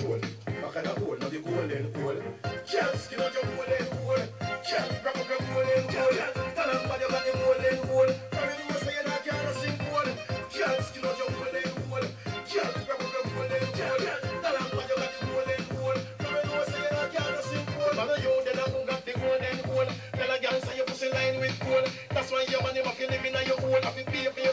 control. Back of the hole, now the golden hole. Can't skin out your golden hole. Can't grab up your golden hole. Tell them what you got the golden hole. From you know say you not can't sing gold. Skin out your golden hole. Can't grab up your golden hole. Tell them what you got the golden hole. You know say you not can't sing gold. Man, you then who got the golden hole. Tell a girl say your pussy line with gold. That's why your man you have to live in your hole. Have to pay for your